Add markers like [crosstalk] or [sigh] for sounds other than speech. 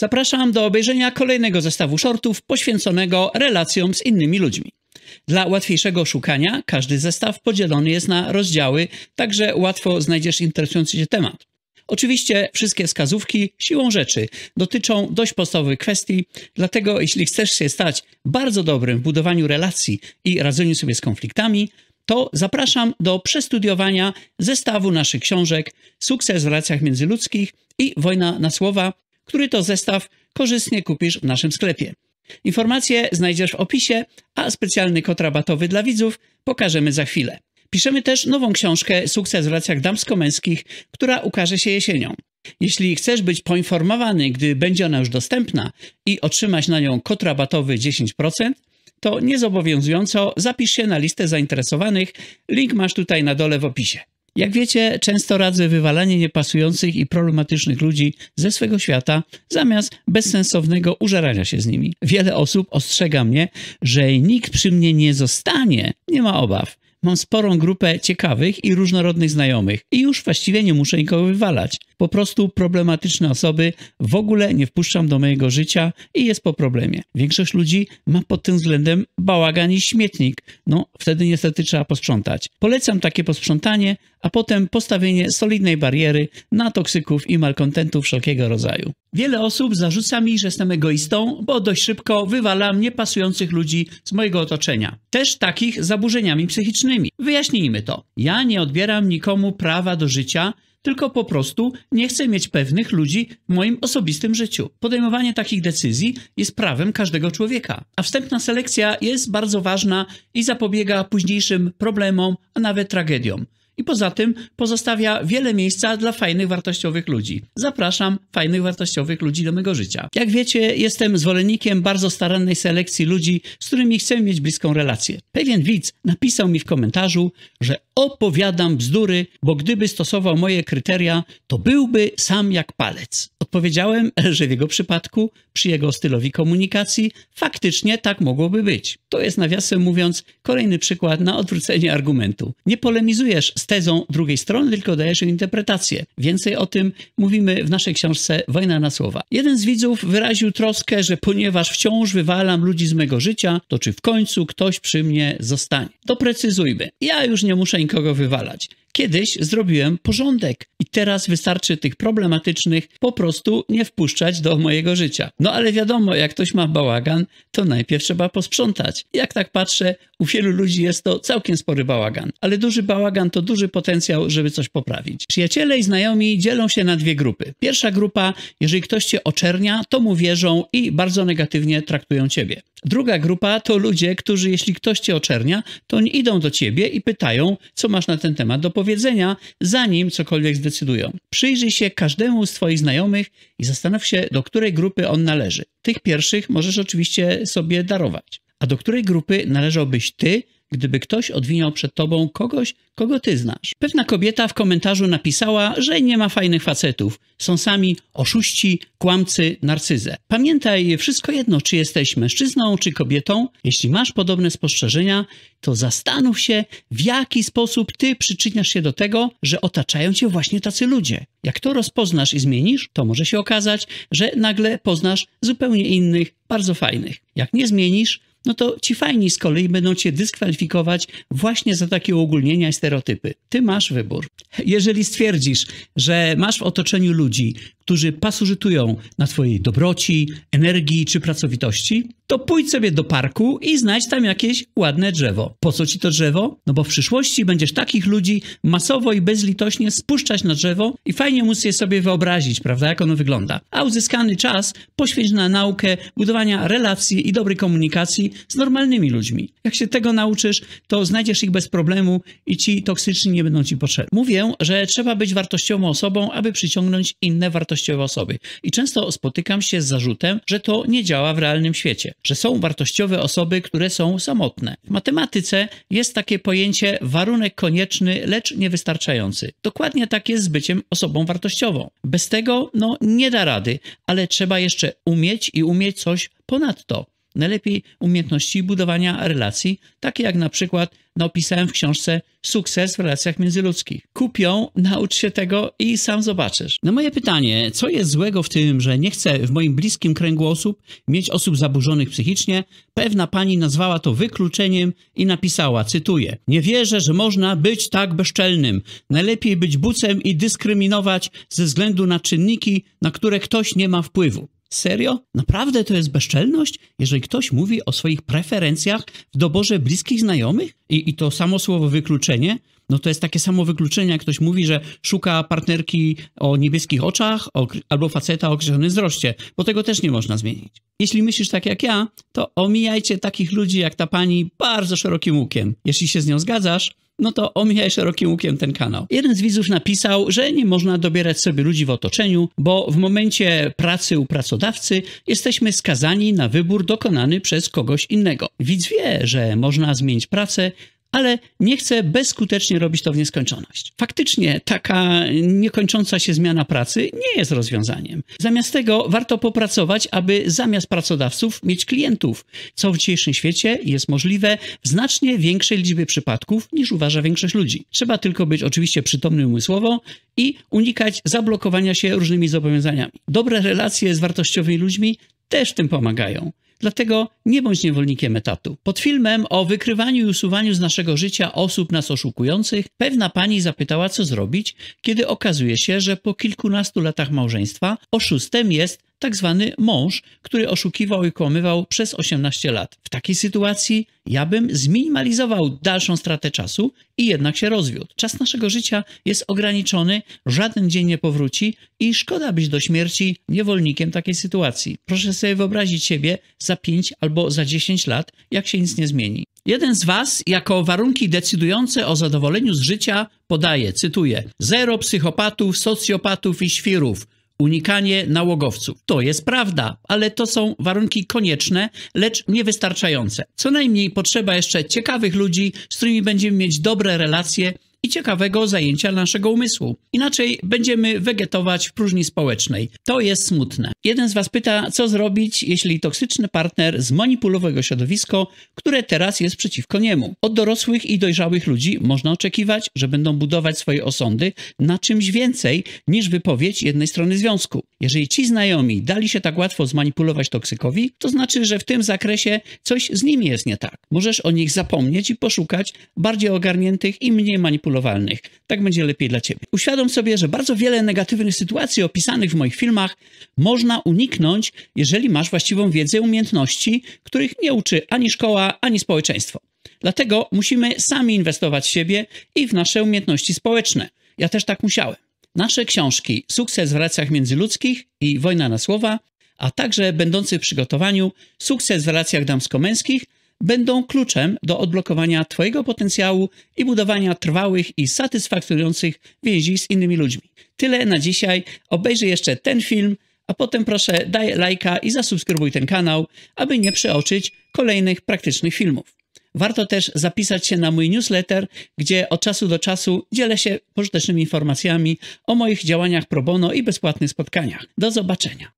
Zapraszam do obejrzenia kolejnego zestawu shortów poświęconego relacjom z innymi ludźmi. Dla łatwiejszego szukania każdy zestaw podzielony jest na rozdziały, także łatwo znajdziesz interesujący Cię temat. Oczywiście wszystkie wskazówki siłą rzeczy dotyczą dość podstawowych kwestii, dlatego jeśli chcesz się stać bardzo dobrym w budowaniu relacji i radzeniu sobie z konfliktami, to zapraszam do przestudiowania zestawu naszych książek Sukces w relacjach międzyludzkich i Wojna na słowa, który to zestaw korzystnie kupisz w naszym sklepie. Informacje znajdziesz w opisie, a specjalny kod rabatowy dla widzów pokażemy za chwilę. Piszemy też nową książkę Sukces w relacjach damsko-męskich, która ukaże się jesienią. Jeśli chcesz być poinformowany, gdy będzie ona już dostępna i otrzymać na nią kod rabatowy 10%, to niezobowiązująco zapisz się na listę zainteresowanych. Link masz tutaj na dole w opisie. Jak wiecie, często radzę wywalanie niepasujących i problematycznych ludzi ze swego świata, zamiast bezsensownego użerania się z nimi. Wiele osób ostrzega mnie, że nikt przy mnie nie zostanie. Nie ma obaw. Mam sporą grupę ciekawych i różnorodnych znajomych i już właściwie nie muszę nikogo wywalać. Po prostu problematyczne osoby w ogóle nie wpuszczam do mojego życia i jest po problemie. Większość ludzi ma pod tym względem bałagan i śmietnik. No, wtedy niestety trzeba posprzątać. Polecam takie posprzątanie, a potem postawienie solidnej bariery na toksyków i malkontentów wszelkiego rodzaju. Wiele osób zarzuca mi, że jestem egoistą, bo dość szybko wywalam niepasujących ludzi z mojego otoczenia. Też takich zaburzeniami psychicznymi. Wyjaśnijmy to. Ja nie odbieram nikomu prawa do życia, tylko po prostu nie chcę mieć pewnych ludzi w moim osobistym życiu. Podejmowanie takich decyzji jest prawem każdego człowieka, a wstępna selekcja jest bardzo ważna i zapobiega późniejszym problemom, a nawet tragediom. I poza tym pozostawia wiele miejsca dla fajnych, wartościowych ludzi. Zapraszam fajnych, wartościowych ludzi do mego życia. Jak wiecie, jestem zwolennikiem bardzo starannej selekcji ludzi, z którymi chcę mieć bliską relację. Pewien widz napisał mi w komentarzu, że opowiadam bzdury, bo gdyby stosował moje kryteria, to byłby sam jak palec. Odpowiedziałem, [laughs] że w jego przypadku, przy jego stylowi komunikacji, faktycznie tak mogłoby być. To jest nawiasem mówiąc kolejny przykład na odwrócenie argumentu. Nie polemizujesz z tezą drugiej strony, tylko dajesz jej interpretację. Więcej o tym mówimy w naszej książce Wojna na słowa. Jeden z widzów wyraził troskę, że ponieważ wciąż wywalam ludzi z mego życia, to czy w końcu ktoś przy mnie zostanie. Doprecyzujmy. Ja już nie muszę nikogo wywalać. Kiedyś zrobiłem porządek i teraz wystarczy tych problematycznych po prostu nie wpuszczać do mojego życia. No ale wiadomo, jak ktoś ma bałagan, to najpierw trzeba posprzątać. Jak tak patrzę, u wielu ludzi jest to całkiem spory bałagan, ale duży bałagan to duży potencjał, żeby coś poprawić. Przyjaciele i znajomi dzielą się na dwie grupy. Pierwsza grupa, jeżeli ktoś cię oczernia, to mu wierzą i bardzo negatywnie traktują ciebie. Druga grupa to ludzie, którzy jeśli ktoś cię oczernia, to oni idą do ciebie i pytają, co masz na ten temat do powiedzenia, zanim cokolwiek zdecydują. Przyjrzyj się każdemu z twoich znajomych i zastanów się, do której grupy on należy. Tych pierwszych możesz oczywiście sobie darować. A do której grupy należałbyś ty, gdyby ktoś odwiniał przed tobą kogoś, kogo ty znasz. Pewna kobieta w komentarzu napisała, że nie ma fajnych facetów. Są sami oszuści, kłamcy, narcyzę. Pamiętaj, wszystko jedno, czy jesteś mężczyzną, czy kobietą. Jeśli masz podobne spostrzeżenia, to zastanów się, w jaki sposób ty przyczyniasz się do tego, że otaczają cię właśnie tacy ludzie. Jak to rozpoznasz i zmienisz, to może się okazać, że nagle poznasz zupełnie innych, bardzo fajnych. Jak nie zmienisz, no to ci fajni z kolei będą cię dyskwalifikować właśnie za takie uogólnienia i stereotypy. Ty masz wybór. Jeżeli stwierdzisz, że masz w otoczeniu ludzi, którzy pasożytują na twojej dobroci, energii czy pracowitości, to pójdź sobie do parku i znajdź tam jakieś ładne drzewo. Po co ci to drzewo? No bo w przyszłości będziesz takich ludzi masowo i bezlitośnie spuszczać na drzewo i fajnie móc je sobie wyobrazić, prawda, jak ono wygląda. A uzyskany czas poświęć na naukę budowania relacji i dobrej komunikacji z normalnymi ludźmi. Jak się tego nauczysz, to znajdziesz ich bez problemu i ci toksyczni nie będą ci potrzebni. Mówię, że trzeba być wartościową osobą, aby przyciągnąć inne wartościowe osoby. I często spotykam się z zarzutem, że to nie działa w realnym świecie, że są wartościowe osoby, które są samotne. W matematyce jest takie pojęcie warunek konieczny, lecz niewystarczający. Dokładnie tak jest z byciem osobą wartościową. Bez tego, no, nie da rady, ale trzeba jeszcze umieć i umieć coś ponadto. Najlepiej umiejętności budowania relacji, takie jak na przykład napisałem w książce Sukces w relacjach międzyludzkich. Kup ją, naucz się tego i sam zobaczysz. Na moje pytanie, co jest złego w tym, że nie chcę w moim bliskim kręgu osób mieć osób zaburzonych psychicznie, pewna pani nazwała to wykluczeniem i napisała, cytuję, nie wierzę, że można być tak bezczelnym. Najlepiej być bucem i dyskryminować ze względu na czynniki, na które ktoś nie ma wpływu. Serio? Naprawdę to jest bezczelność, jeżeli ktoś mówi o swoich preferencjach w doborze bliskich znajomych? I, I to samo słowo wykluczenie, no to jest takie samo wykluczenie, jak ktoś mówi, że szuka partnerki o niebieskich oczach o, albo faceta o określonym wzroście, bo tego też nie można zmienić. Jeśli myślisz tak jak ja, to omijajcie takich ludzi jak ta pani bardzo szerokim łukiem. Jeśli się z nią zgadzasz, no to omijaj szerokim łukiem ten kanał. Jeden z widzów napisał, że nie można dobierać sobie ludzi w otoczeniu, bo w momencie pracy u pracodawcy jesteśmy skazani na wybór dokonany przez kogoś innego. Widz wie, że można zmienić pracę, ale nie chce bezskutecznie robić to w nieskończoność. Faktycznie taka niekończąca się zmiana pracy nie jest rozwiązaniem. Zamiast tego warto popracować, aby zamiast pracodawców mieć klientów, co w dzisiejszym świecie jest możliwe w znacznie większej liczbie przypadków niż uważa większość ludzi. Trzeba tylko być oczywiście przytomnym umysłowo i unikać zablokowania się różnymi zobowiązaniami. Dobre relacje z wartościowymi ludźmi też w tym pomagają. Dlatego nie bądź niewolnikiem etatu. Pod filmem o wykrywaniu i usuwaniu z naszego życia osób nas oszukujących, pewna pani zapytała, co zrobić, kiedy okazuje się, że po kilkunastu latach małżeństwa oszustem jest tak zwany mąż, który oszukiwał i kłamywał przez 18 lat. W takiej sytuacji ja bym zminimalizował dalszą stratę czasu i jednak się rozwiódł. Czas naszego życia jest ograniczony, żaden dzień nie powróci i szkoda być do śmierci niewolnikiem takiej sytuacji. Proszę sobie wyobrazić siebie za 5 albo za 10 lat, jak się nic nie zmieni. Jeden z Was jako warunki decydujące o zadowoleniu z życia podaje, cytuję, zero psychopatów, socjopatów i świrów, unikanie nałogowców. To jest prawda, ale to są warunki konieczne, lecz niewystarczające. Co najmniej potrzeba jeszcze ciekawych ludzi, z którymi będziemy mieć dobre relacje i ciekawego zajęcia naszego umysłu. Inaczej będziemy wegetować w próżni społecznej. To jest smutne. Jeden z Was pyta, co zrobić, jeśli toksyczny partner zmanipulował jego środowisko, które teraz jest przeciwko niemu. Od dorosłych i dojrzałych ludzi można oczekiwać, że będą budować swoje osądy na czymś więcej niż wypowiedź jednej strony związku. Jeżeli ci znajomi dali się tak łatwo zmanipulować toksykowi, to znaczy, że w tym zakresie coś z nimi jest nie tak. Możesz o nich zapomnieć i poszukać bardziej ogarniętych i mniej manipulowanych manipulowalnych. Tak będzie lepiej dla ciebie. Uświadom sobie, że bardzo wiele negatywnych sytuacji opisanych w moich filmach można uniknąć, jeżeli masz właściwą wiedzę i umiejętności, których nie uczy ani szkoła, ani społeczeństwo. Dlatego musimy sami inwestować w siebie i w nasze umiejętności społeczne. Ja też tak musiałem. Nasze książki Sukces w relacjach międzyludzkich i Wojna na słowa, a także będący w przygotowaniu Sukces w relacjach damsko-męskich będą kluczem do odblokowania Twojego potencjału i budowania trwałych i satysfakcjonujących więzi z innymi ludźmi. Tyle na dzisiaj. Obejrzyj jeszcze ten film, a potem proszę daj lajka i zasubskrybuj ten kanał, aby nie przeoczyć kolejnych praktycznych filmów. Warto też zapisać się na mój newsletter, gdzie od czasu do czasu dzielę się pożytecznymi informacjami o moich działaniach pro bono i bezpłatnych spotkaniach. Do zobaczenia.